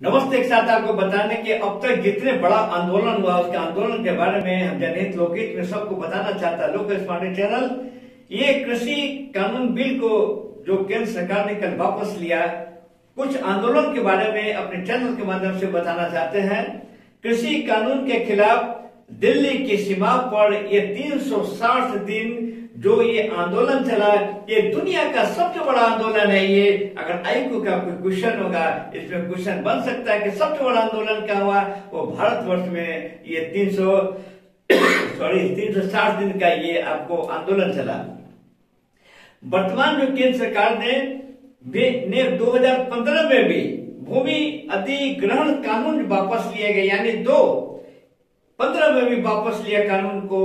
नमस्ते एक साथ आपको बताने के अब तक जितने बड़ा आंदोलन हुआ, उसके आंदोलन के बारे में हम जनहित लोकहित में सबको बताना चाहता है। लोक स्मार्ट चैनल, ये कृषि कानून बिल को जो केंद्र सरकार ने कल वापस लिया कुछ आंदोलन के बारे में अपने चैनल के माध्यम से बताना चाहते हैं। कृषि कानून के खिलाफ दिल्ली की सीमा पर ये 360 दिन जो ये आंदोलन चला, ये दुनिया का सबसे बड़ा आंदोलन है ये। अगर आईकू का कोई क्वेश्चन होगा, इसमें क्वेश्चन बन सकता है कि सबसे बड़ा आंदोलन क्या हुआ? वो भारतवर्ष में ये 300 सॉरी 360 दिन का ये आपको आंदोलन चला। वर्तमान जो केंद्र सरकार ने ने 2015 में भी भूमि अधिग्रहण कानून वापस लिए गए, यानी दो पंद्रह में भी वापस लिया कानून को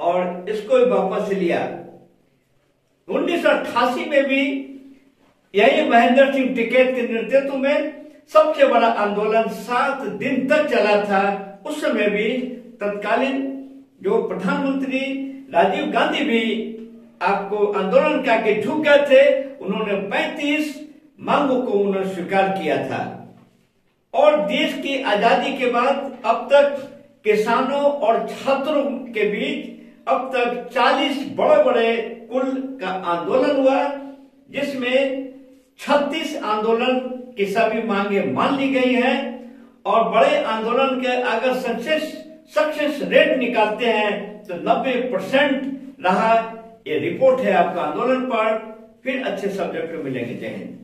और इसको भी वापस लिया। उन्नीस में भी यही महेंद्र सिंह टिकैत के नेतृत्व में सबसे बड़ा आंदोलन सात दिन तक चला था। उस समय भी तत्कालीन जो प्रधानमंत्री राजीव गांधी भी आपको आंदोलन का के झुक गए थे, उन्होंने 35 मांगों को उन्होंने स्वीकार किया था। और देश की आज़ादी के बाद अब तक किसानों और छात्रों के बीच अब तक 40 बड़े बड़े कुल का आंदोलन हुआ, जिसमें 36 आंदोलन की सभी मांगे मान ली गई हैं और बड़े आंदोलन के अगर सक्सेस सक्सेस रेट निकालते हैं तो 90 परसेंट रहा ये रिपोर्ट है आपका आंदोलन पर। फिर अच्छे सब्जेक्ट मिलेंगे। जय हिंद।